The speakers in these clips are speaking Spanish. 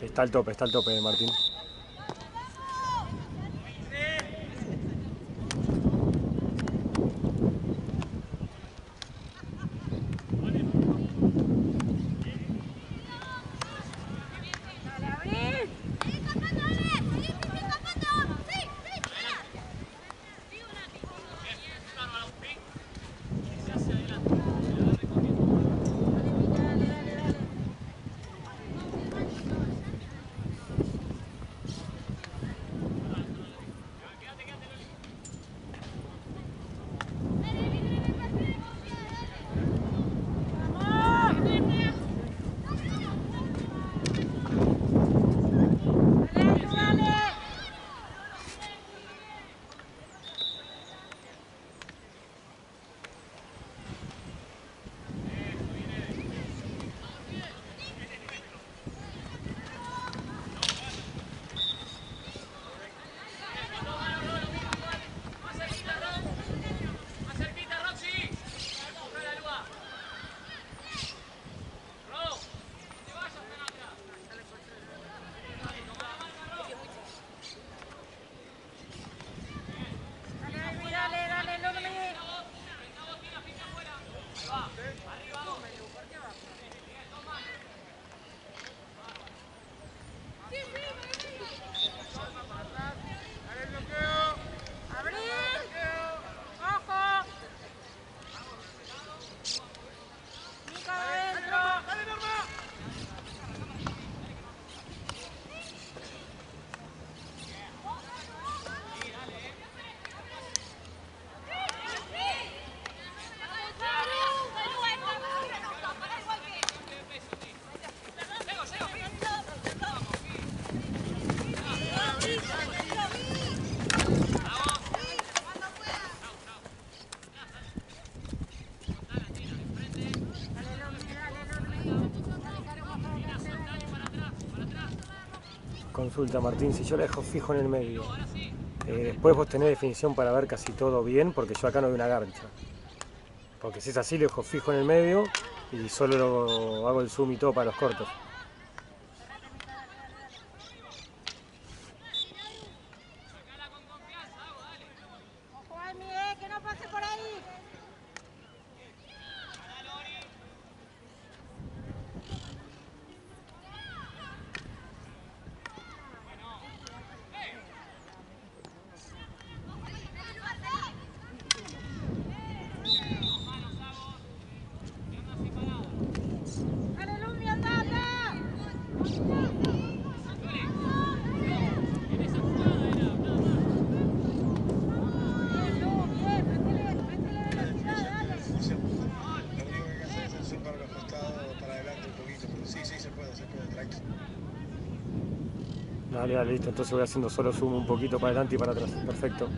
Está al tope, está al tope, Martín. Martín, si yo la dejo fijo en el medio, eh, después vos tenés definición para ver casi todo bien, porque yo acá no veo una garcha. Porque si es así, lo dejo fijo en el medio y solo lo- hago el zoom y todo para los cortos. Ojo, Emi, eh, que no pase por ahí. Dale, Lumi, anda, anda. Bien, Lumi, bien, métele, métele velocidad, dale. Lo único que hay que hacer es el zoom para los costados, para adelante un poquito, pero sí, sí, se puede, se puede, tranqui. Dale, dale, listo. Entonces voy haciendo solo zoom un poquito para adelante y para atrás. Perfecto.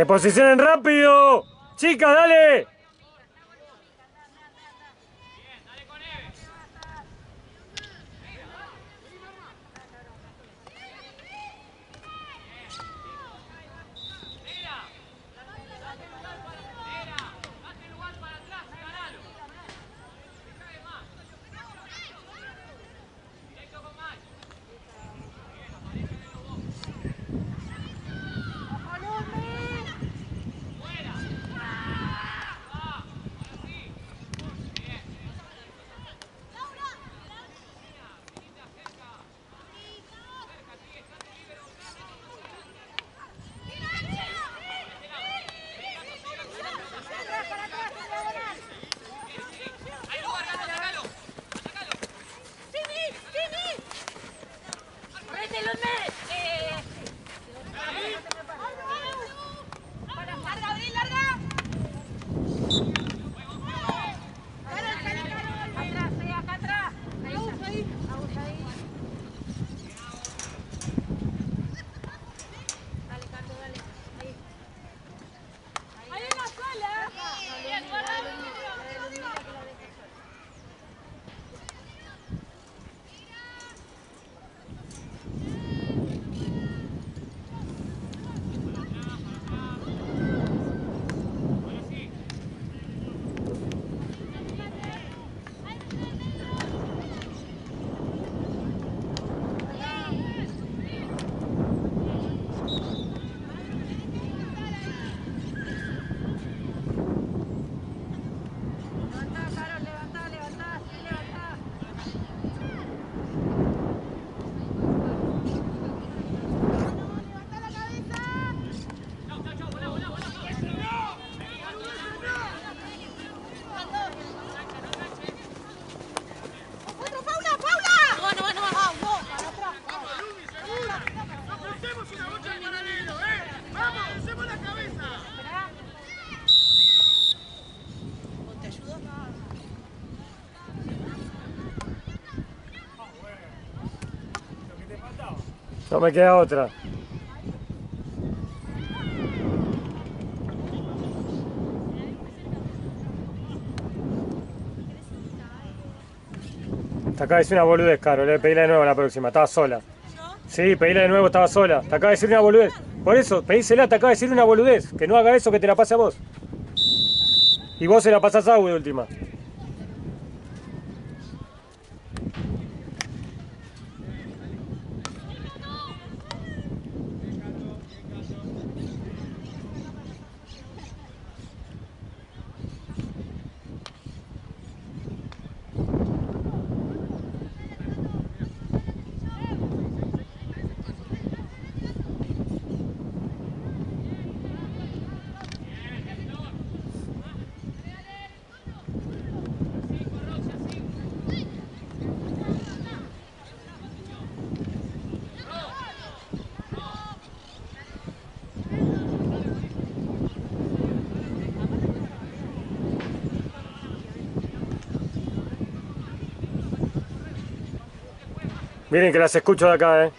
Reposicionen rápido. Chicas, dale. No me queda otra. Te acaba de decir una boludez, Caro. Le pedíla de nuevo la próxima. Estaba sola. Sí, pedíla de nuevo, estaba sola. Te acaba de decir una boludez. Por eso, pedísela, te acaba de decir una boludez. Que no haga eso, que te la pase a vos. Y vos se la pasás a de última. Miren que las escucho de acá, eh.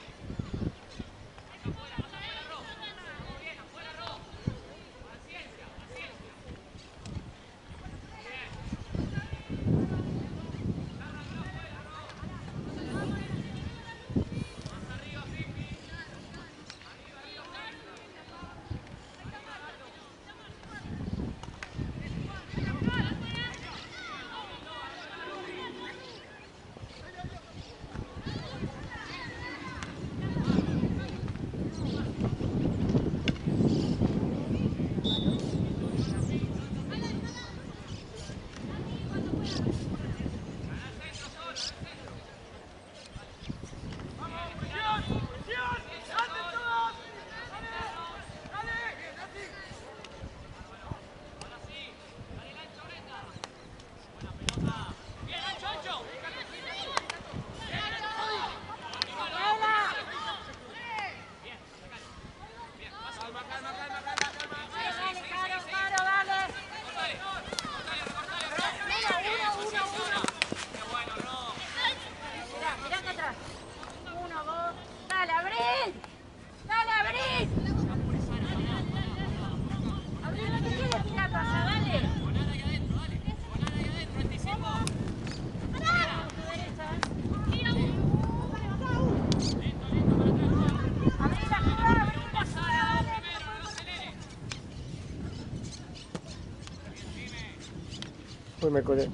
Me colé.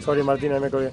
Sorry Martina, me colé.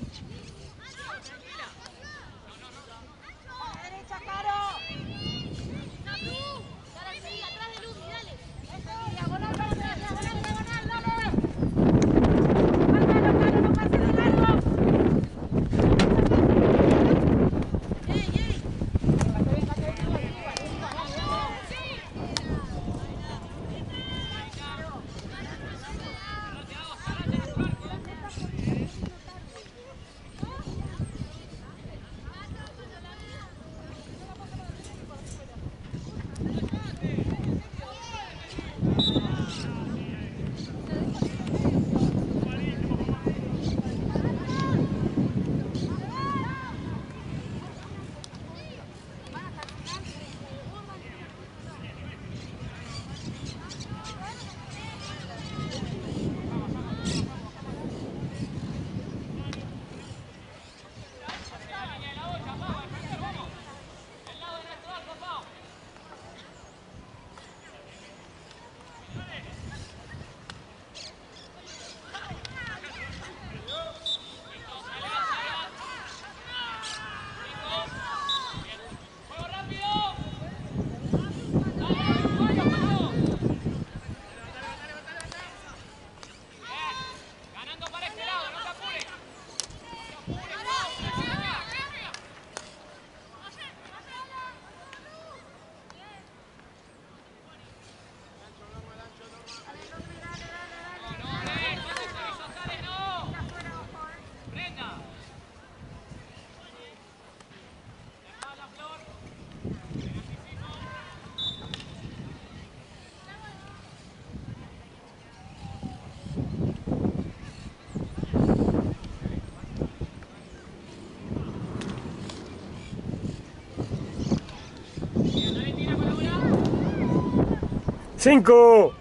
5